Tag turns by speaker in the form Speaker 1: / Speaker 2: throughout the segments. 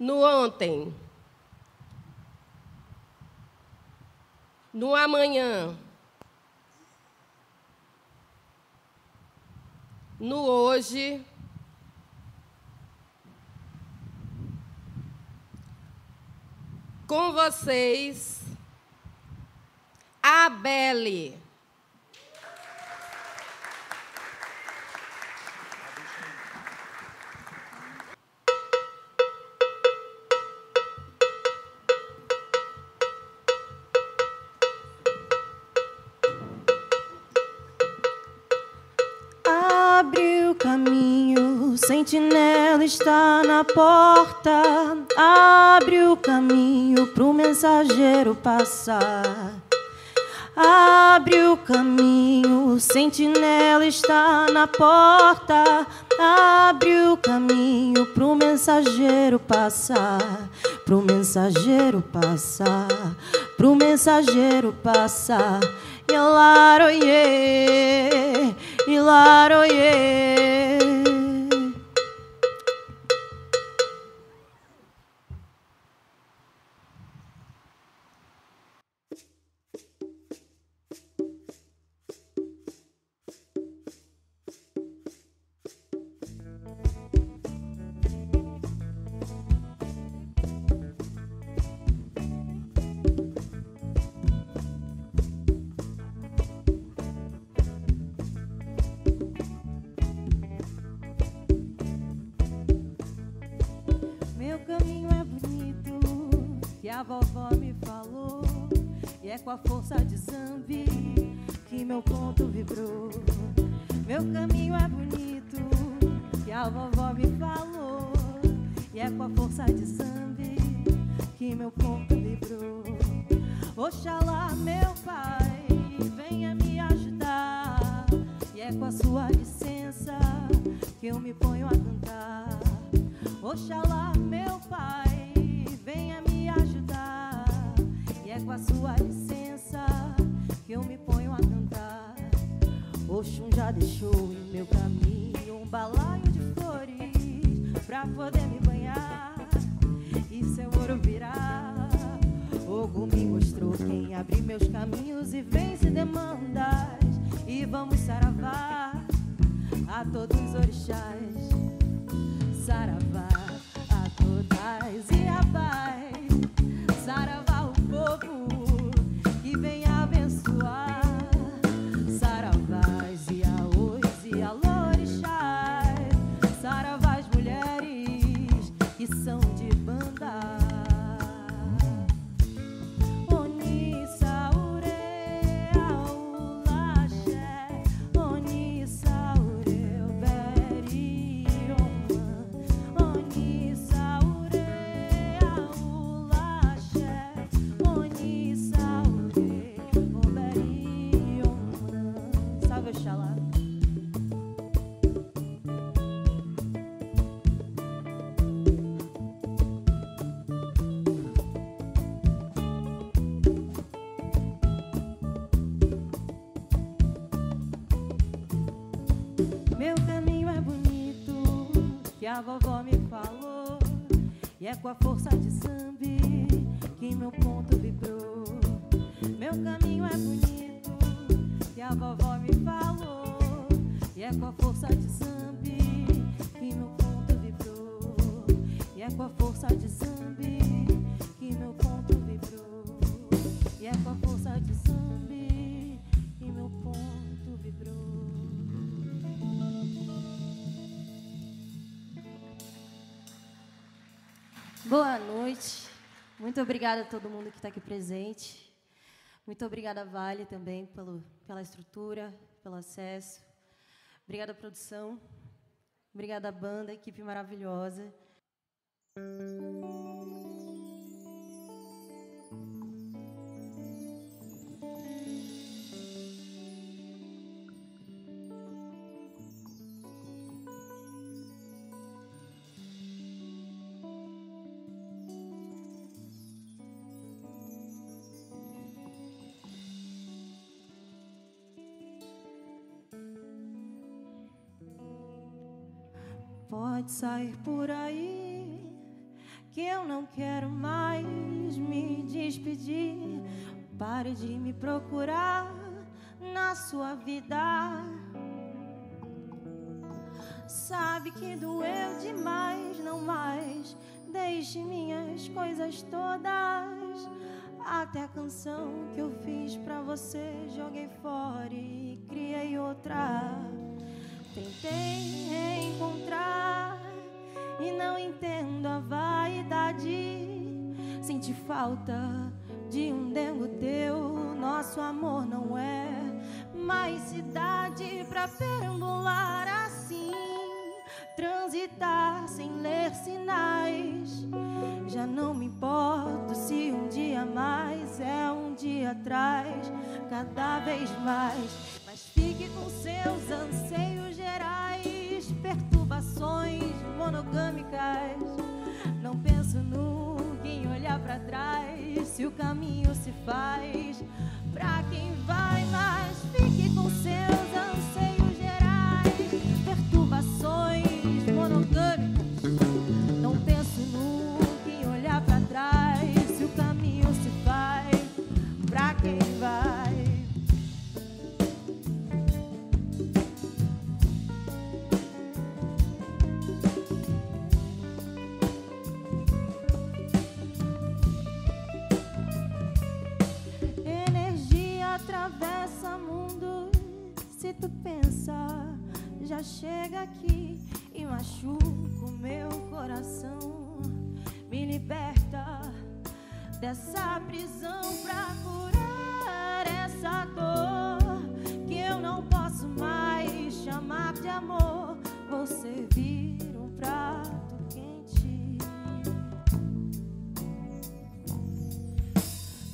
Speaker 1: no ontem, no amanhã, no hoje, com vocês, a
Speaker 2: sentinela está na porta. Abre o caminho pro mensageiro passar. Abre o caminho, sentinela está na porta. Abre o caminho pro mensageiro passar. Pro mensageiro passar. Pro mensageiro passar. Ilaroie, ilaroie. Com a força de Zambi que meu ponto vibrou. Meu caminho é bonito, que a vovó me falou. E é com a força de Zambi que meu ponto vibrou. Oxalá, meu pai, venha me ajudar. E é com a sua licença que eu me ponho a cantar. Oxalá, Oxum já deixou em meu caminho um balaio de flores pra poder me banhar seu ouro virar. Ogum me mostrou quem abre meus caminhos e vence demandas. E vamos saravá a todos os orixás. Saravá a todas e a paz. Saravá. É com a força de zambi que meu ponto vibrou. Meu caminho é bonito, que a vovó me falou. E é com a força de zambi que meu ponto vibrou. E é com a força de zambi que meu ponto vibrou. E é com a força de zambi que meu ponto vibrou. Boa noite. Muito obrigada a todo mundo que está aqui presente. Muito obrigada, Vale, também, pelo, pela estrutura, pelo acesso. Obrigada, produção. Obrigada, banda, equipe maravilhosa. Pode sair por aí que eu não quero mais me despedir. Pare de me procurar na sua vida. Sabe que doeu demais, não mais. Deixe minhas coisas todas. Até a canção que eu fiz pra você joguei fora e criei outra. Tentei encontrar e não entendo a vaidade. Senti falta de um dengo teu. Nosso amor não é mais cidade pra perambular assim. Transitar sem ler sinais. Já não me importo se um dia mais é um dia atrás, cada vez mais. Mas fique com seus anseios perturbações monogâmicas. Não penso nunca em olhar para trás, se o caminho se faz pra quem vai, mas fique com seus tu pensa, já chega aqui e machuca o meu coração. Me liberta dessa prisão pra curar essa dor que eu não posso mais chamar de amor. Vou servir um prato quente.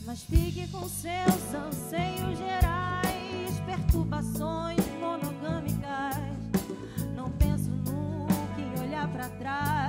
Speaker 2: Mas fique com seus anseios gerais, perturbações monogâmicas. Não penso nunca em olhar pra trás,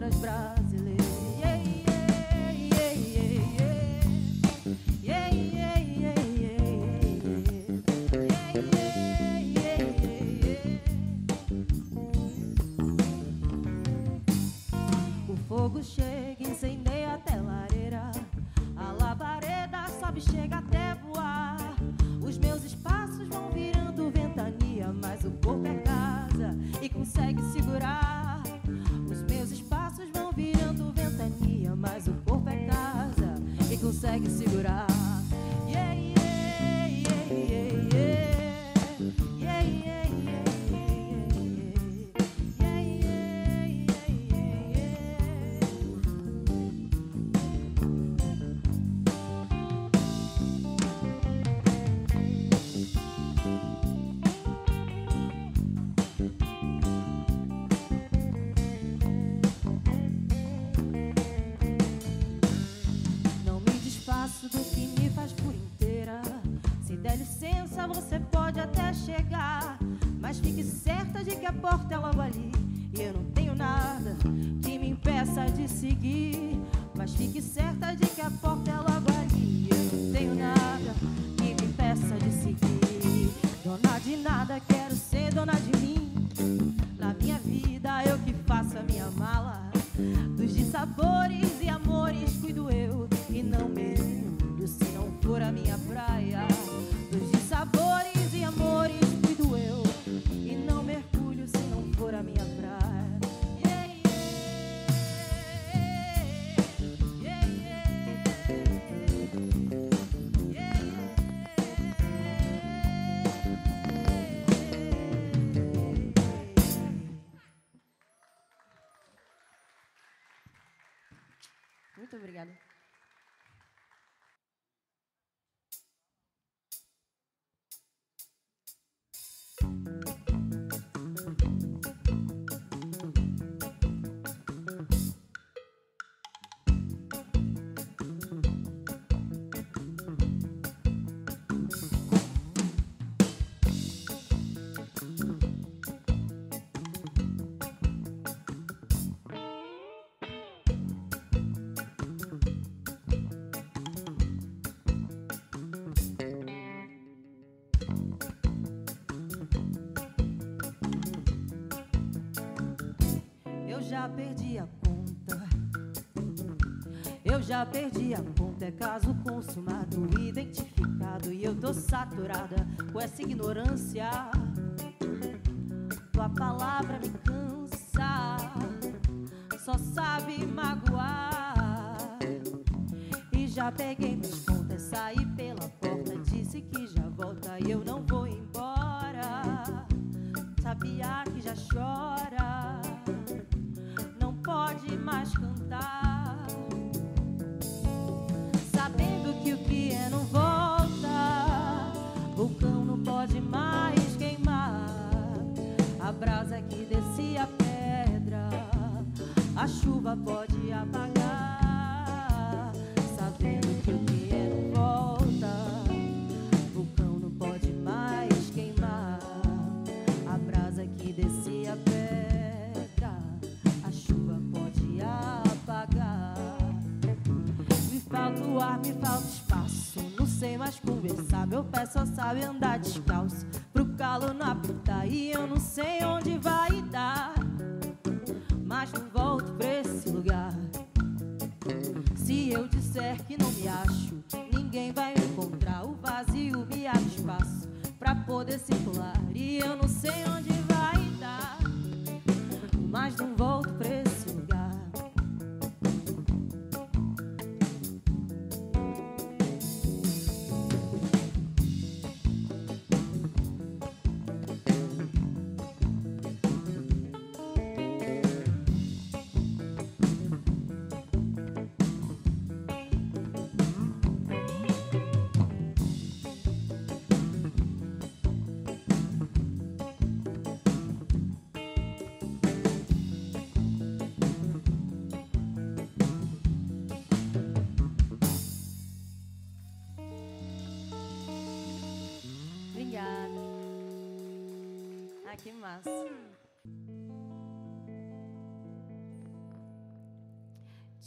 Speaker 2: outras brasileiras. Já perdi a conta. Eu já perdi a conta. É caso consumado, identificado. E eu tô saturada com essa ignorância. Tua palavra me cansa. Só sabe magoar. E já peguei minhas contas, saí pela porta. Disse que já volta e eu não vou embora. Sabia que já chora mais cantar. Sabendo que o que é não volta, vulcão não pode mais queimar. A brasa que descia a pedra, a chuva pode Meu pé só sabe andar descalço. Pro calo não apertar. E eu não sei onde vai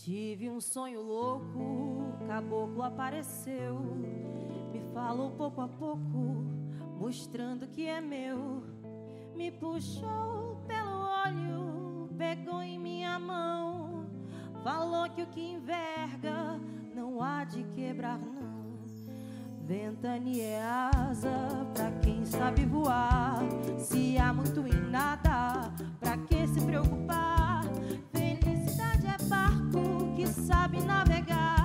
Speaker 2: Tive um sonho louco, caboclo apareceu, me falou pouco a pouco, mostrando que é meu. Me puxou pelo olho, pegou em minha mão, falou que o que enverga não há de quebrar, não. Ventania é asa pra quem sabe voar. Se há muito em nada, pra que se preocupar? Felicidade é barco sabe navegar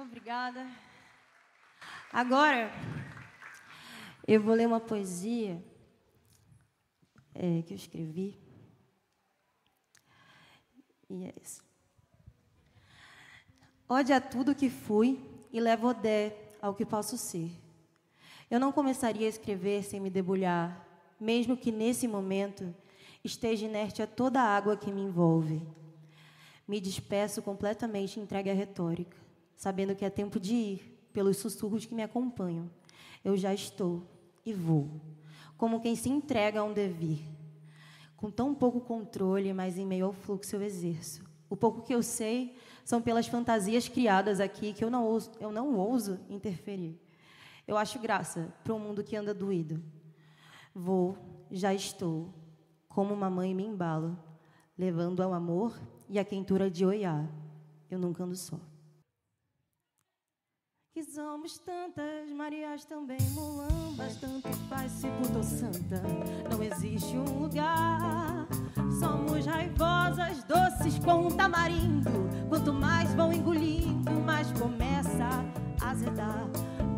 Speaker 2: Obrigada. Agora, eu vou ler uma poesia é, que eu escrevi. E é isso. Ode a tudo que fui e levo odé ao que posso ser. Eu não começaria a escrever sem me debulhar, mesmo que nesse momento esteja inerte a toda a água que me envolve. Me despeço completamente entregue à retórica, sabendo que é tempo de ir, pelos sussurros que me acompanham. Eu já estou e vou, como quem se entrega a um devir. Com tão pouco controle, mas em meio ao fluxo eu exerço. O pouco que eu sei são pelas fantasias criadas aqui que eu não ouso, eu não ouso interferir. Eu acho graça para um mundo que anda doído. Vou, já estou, como uma mãe me embalo, levando ao amor e a quentura de oiá. Eu nunca ando só. Que somos tantas, Marias também, mulambas, tanto faz se puto santa. Não existe um lugar. Somos raivosas, doces com um tamarindo. Quanto mais vão engolindo, mais começa a azedar.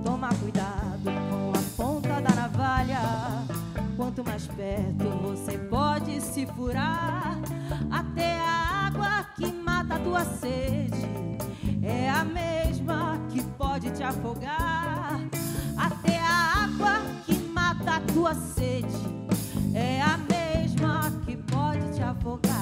Speaker 2: Toma cuidado com a ponta da navalha. Quanto mais perto você pode se furar, até a água que mata a tua sede é a mesma pode te afogar. Até a água que mata a tua sede é a mesma que pode te afogar.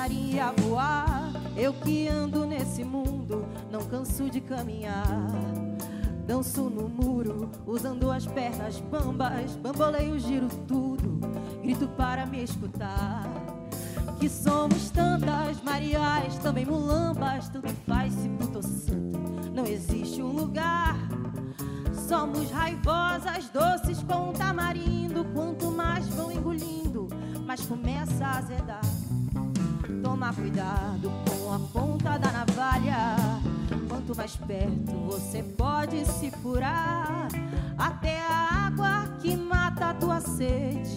Speaker 2: Passaria a voar. Eu que ando nesse mundo, não canso de caminhar. Danço no muro, usando as pernas bambas. Bamboleio, giro tudo, grito para me escutar. Que somos tantas, Marias, também mulambas. Tanto faz se puto ou santa, não existe um lugar. Somos raivosas, doces com tamarindo. Quanto mais vão engolindo, mais começa a azedar. Toma cuidado com a ponta da navalha. Quanto mais perto você pode se furar, até a água que mata a tua sede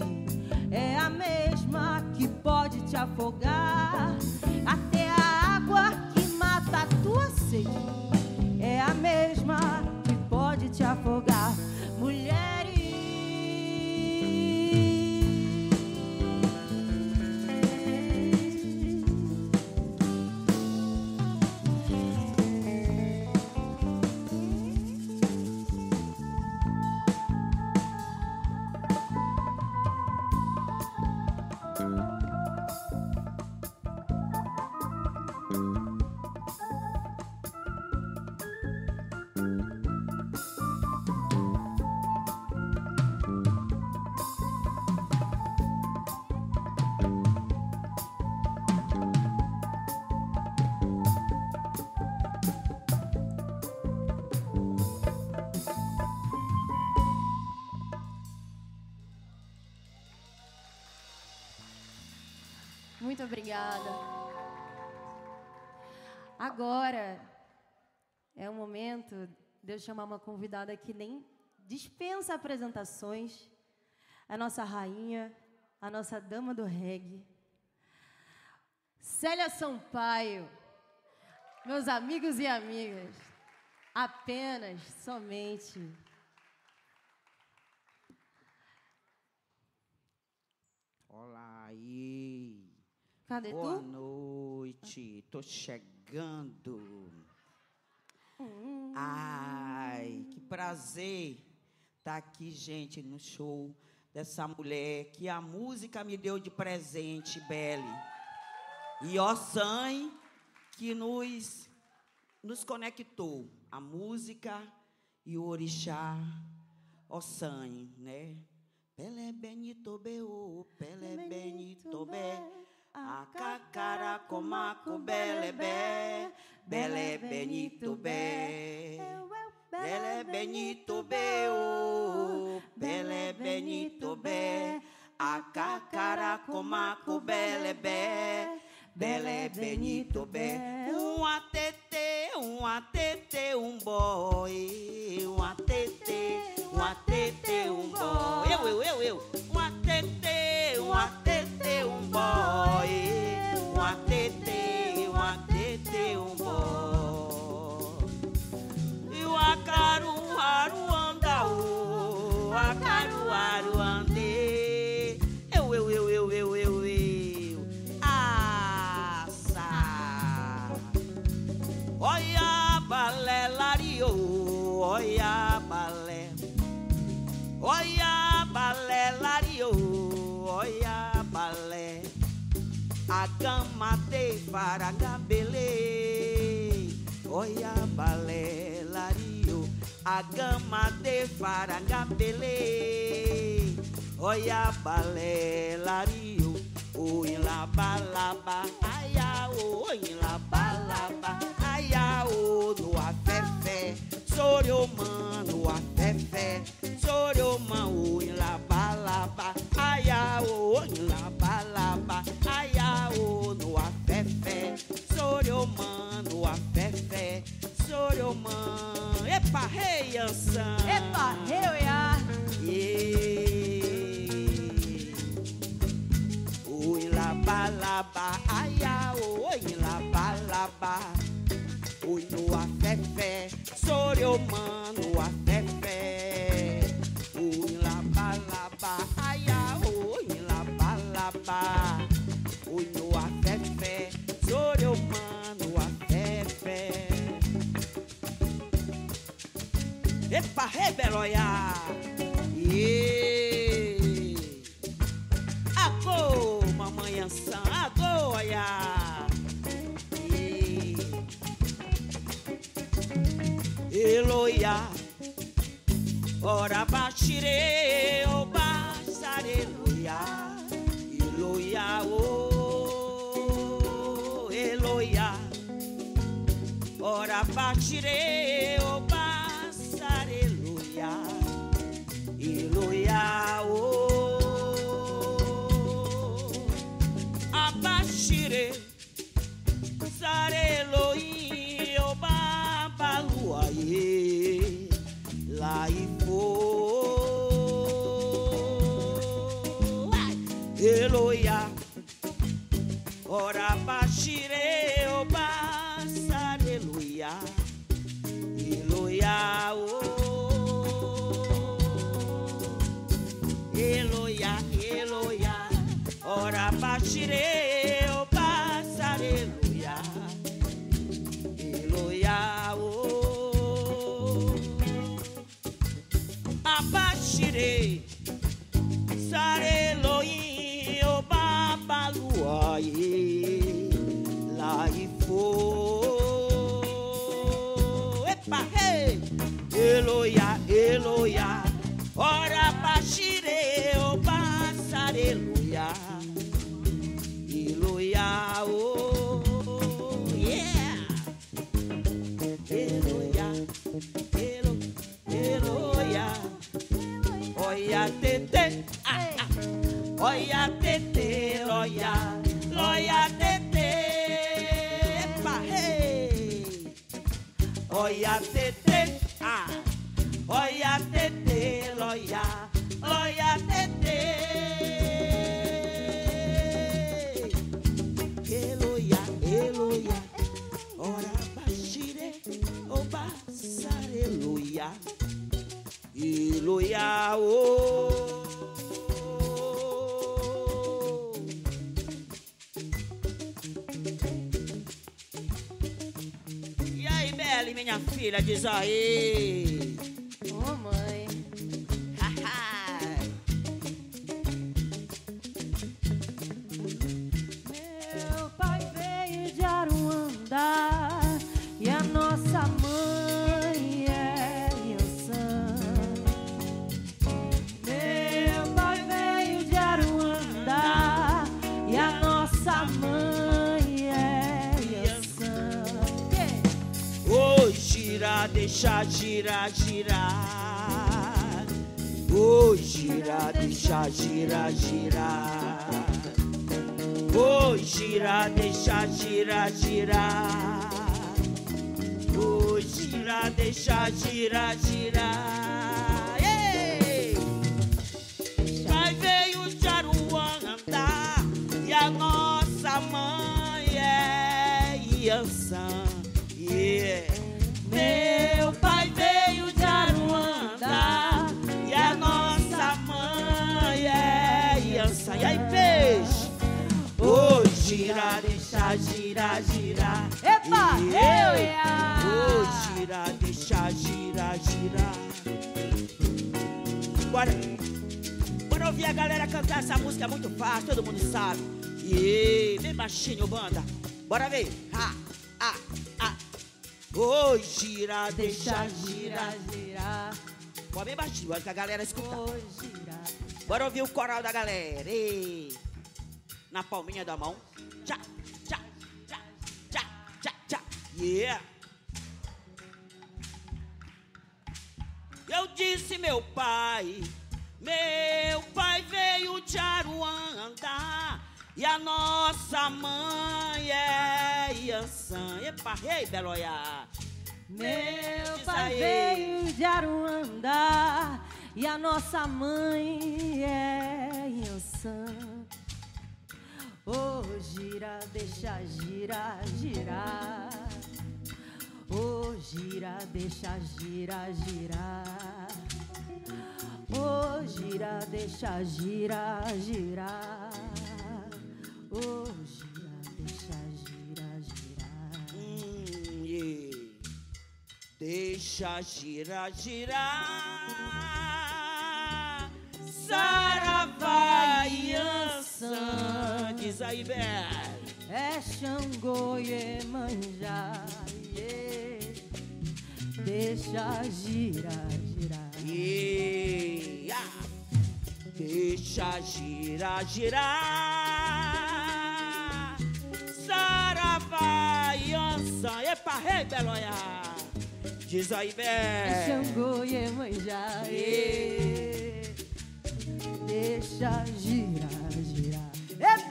Speaker 2: é a mesma que pode te afogar. Até a água que mata a tua sede é a mesma que pode te afogar. Mulheres. Obrigada. Agora é o momento de eu chamar uma convidada que nem dispensa apresentações. A nossa rainha, a nossa dama do reggae. Célia Sampaio. Meus amigos e amigas. Apenas, somente.
Speaker 3: Olá aí.
Speaker 2: Cadê
Speaker 3: Boa
Speaker 2: tu?
Speaker 3: noite. Tô chegando. Ai, que prazer estar aqui, gente, no show dessa mulher que a música me deu de presente, Belle. E Ossan, que nos, nos conectou. A música e o orixá Ossan, né? Pelé Benito Beo, Pelé Benito Bé, Acacara Comaco Belebé, Belé Benito Bé. Belé Benito Beo, Belé Benito Bé, Acacara Comaco Belebé, Belé Benito Bé. Um ATT, um ATT, um boy, um ATT, um ATT, um boy. Eu, eu, eu, eu. A gama de faragabele Olha balé lario A gama de faragabele Olha balé lario O ilabalaba Aya o ilabalaba Aya o no afefé. Soriomã no afefé. Soriomã o ilabalaba Aya o ilabalaba Soriomã Epa, rei Ansan.
Speaker 2: Epa, eu ia.
Speaker 3: Oi labalaba, aia, Yeah. Ora Bashire, o loia tete, loia, loia tete, parrei. Loia tete, ah, loia tete, loia, loia tete. Eloia, eloia, ora baxire, o basar e eloia, oh. Minha filha, diz aí. Gira, deixa girar, girar.
Speaker 2: Epa, eu ia.
Speaker 3: Ô, gira, deixa girar, girar. Bora. Bora ouvir a galera cantar essa música, é muito fácil, todo mundo sabe. E bem baixinho, banda. Bora ver. Ha, ah, ah. Ô, gira, deixa girar.
Speaker 2: girar,
Speaker 3: Bora bem baixinho, olha que a galera escuta.
Speaker 2: vou girar.
Speaker 3: Bora ouvir o coral da galera. Ei. Na palminha da mão. Tchá, tchá, tchá, tchá, tchá, tchá. Yeah. Eu disse meu pai, meu pai veio de Aruanda e a nossa mãe é Iansã. Epa, ei, Beloia.
Speaker 2: Meu pai veio de Aruanda e a nossa mãe é Yansan. Oh, gira, deixa girar, girar. Oh, gira, deixa girar, girar. Oh, gira, deixa girar, girar. Oh, gira, deixa girar, girar.
Speaker 3: Hum, yeah. Deixa girar, girar. Diz aí, Bel.
Speaker 2: É Xangô Iemanjá, yeah. deixa girar, girar.
Speaker 3: Yeah. Deixa girar, girar. Saravá e Ançã. Epa, rei, Beloia. Diz aí,
Speaker 2: É
Speaker 3: Bel.
Speaker 2: Xangô Iemanjá, yeah. deixa girar, girar.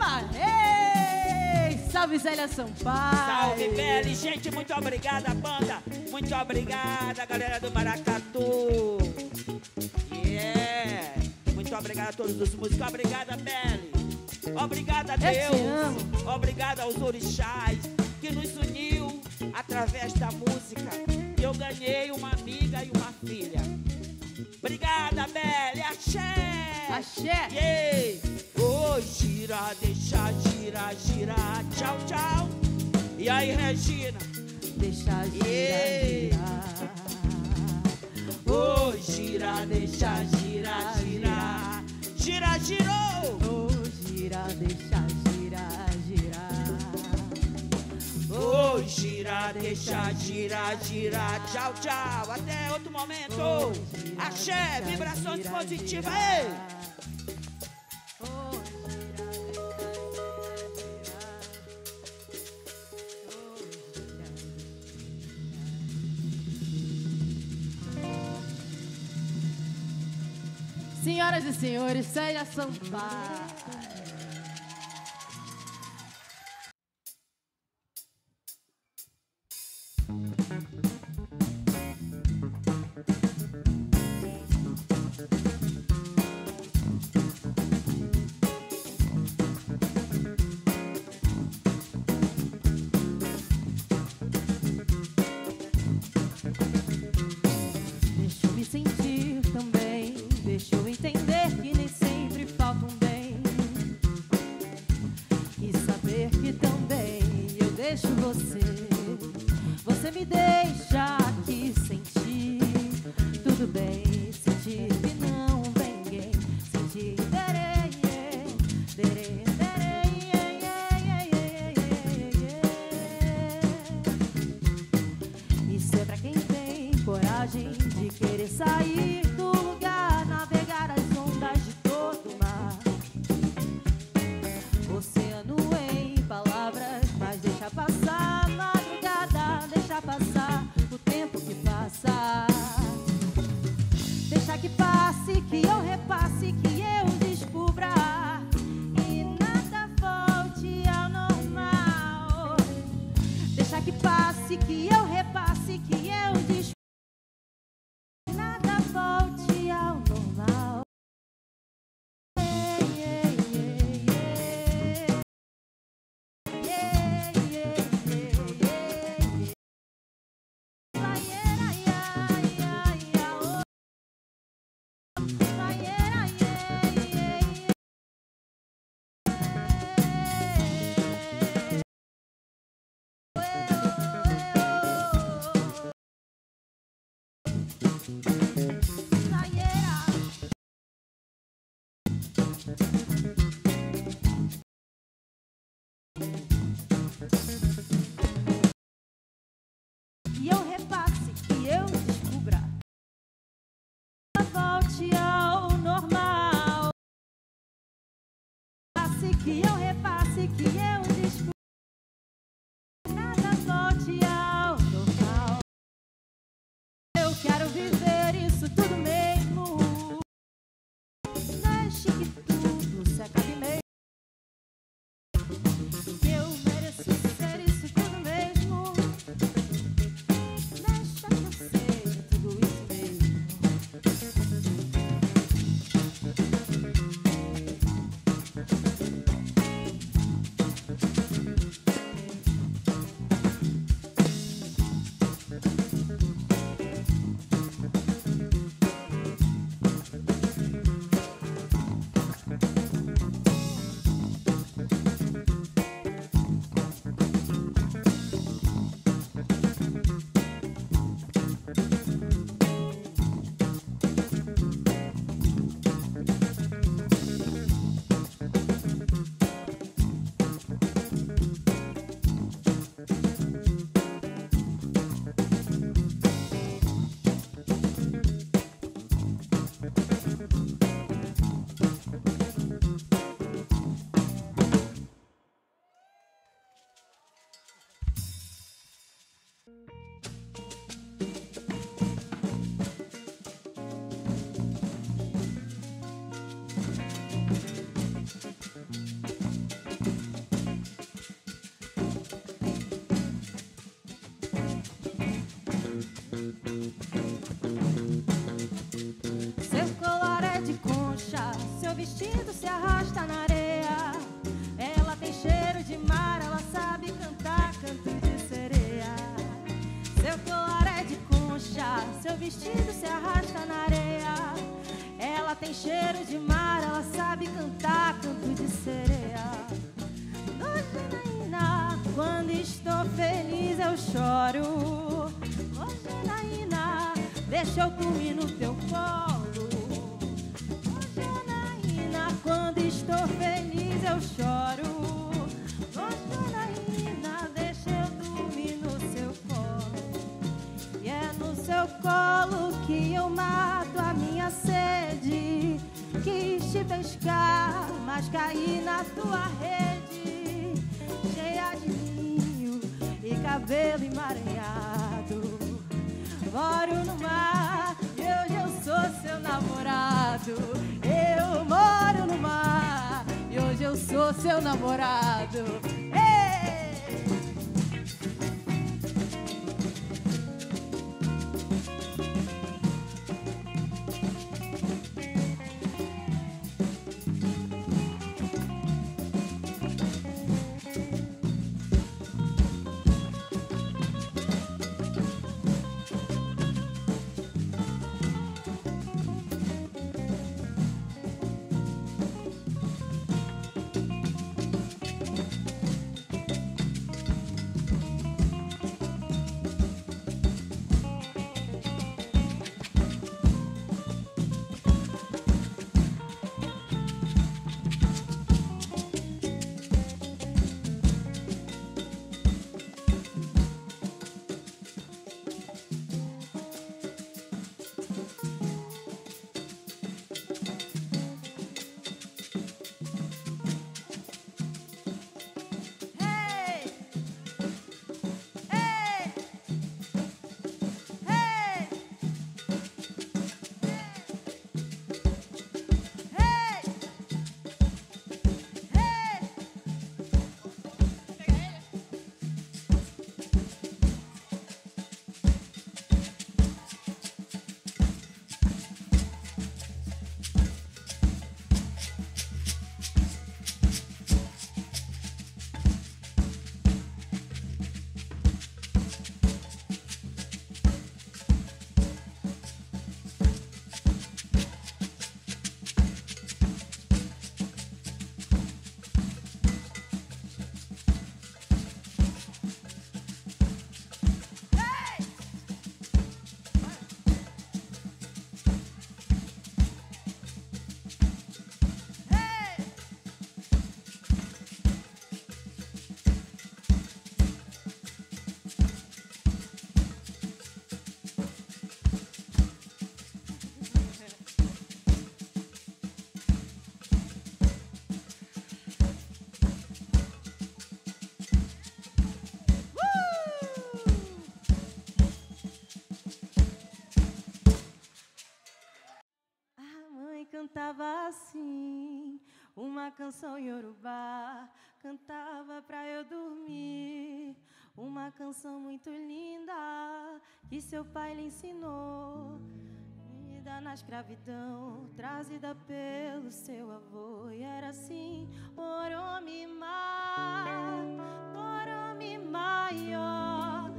Speaker 2: Epa, ei! Salve Zélia Sampaio!
Speaker 3: Salve, Beli. Gente, muito obrigada, banda. Muito obrigada, galera do Maracatu. Yeah. Muito obrigada a todos os músicos. Obrigada, Beli. Obrigada a Deus. Obrigada aos orixás que nos uniu através da música. E eu ganhei uma amiga e uma filha. Obrigada, Beli. Axé.
Speaker 2: Axé!
Speaker 3: Yeah. Oh, gira, deixa, gira, gira. Tchau, tchau. E aí, Regina?
Speaker 2: Deixa girar,
Speaker 3: Yeah.
Speaker 2: girar.
Speaker 3: Oh, gira, deixa, gira, gira. Gira, girou.
Speaker 2: Oh, gira, deixa girar, girar.
Speaker 3: Oh, gira, deixa, gira, gira. Tchau, tchau. Até outro momento.
Speaker 2: Oh, gira,
Speaker 3: Axé,
Speaker 2: deixa
Speaker 3: vibrações
Speaker 2: girar,
Speaker 3: positivas.
Speaker 2: girar.
Speaker 3: Ei.
Speaker 2: Senhoras e senhores, Célia Sampaio. Sayera. seu colo que eu mato a minha sede. Quis te pescar, mas caí na tua rede, cheia de vinho e cabelo emaranhado. Moro no mar e hoje eu sou seu namorado. Eu moro no mar e hoje eu sou seu namorado. Assim, uma canção yorubá, cantava pra eu dormir. Uma canção muito linda que seu pai lhe ensinou. Vida na escravidão, trazida pelo seu avô. E era assim, Oromimá, Oromimá, Ió,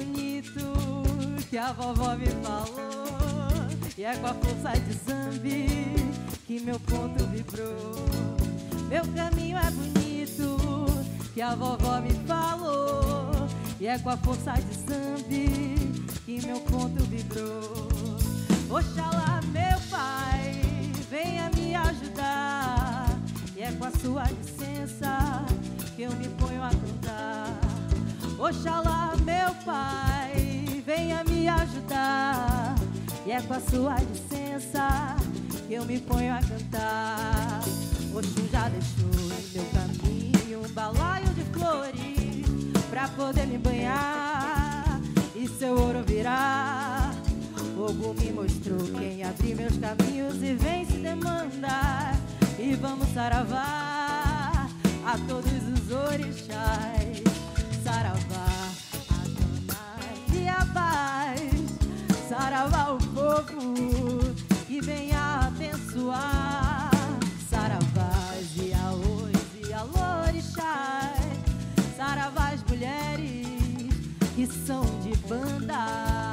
Speaker 2: bonito, que a vovó me falou. E é com a força de Zambi que meu ponto vibrou. Meu caminho é bonito, que a vovó me falou. E é com a força de Zambi que meu ponto vibrou. Oxalá, meu pai, venha me ajudar. E é com a sua licença que eu me ponho a cantar. Oxalá, meu pai, venha me ajudar. E é com a sua licença que eu me ponho a cantar. Oxum já deixou em meu caminho um balaio de flores pra poder me banhar e seu ouro virar. Fogo me mostrou quem abriu meus caminhos e vem se demandar. E vamos saravar a todos os orixás. Saravá o povo que venha abençoar. Saravás e aôs e alorixás. Saravá as mulheres que são de banda.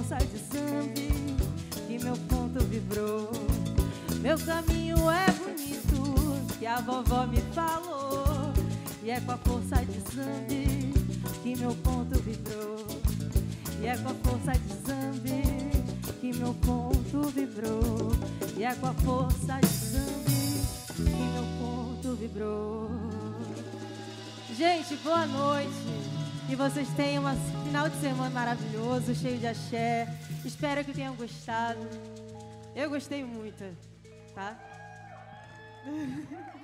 Speaker 2: Força de Zambi que meu ponto vibrou. Meu caminho é bonito, que a vovó me falou. E é com a força de Zambi que meu ponto vibrou. E é com a força de Zambi que meu ponto vibrou. E é com a força de Zambi que meu ponto vibrou. Gente, boa noite. Que vocês tenham um final de semana maravilhoso, cheio de axé. Espero que tenham gostado. Eu gostei muito, tá?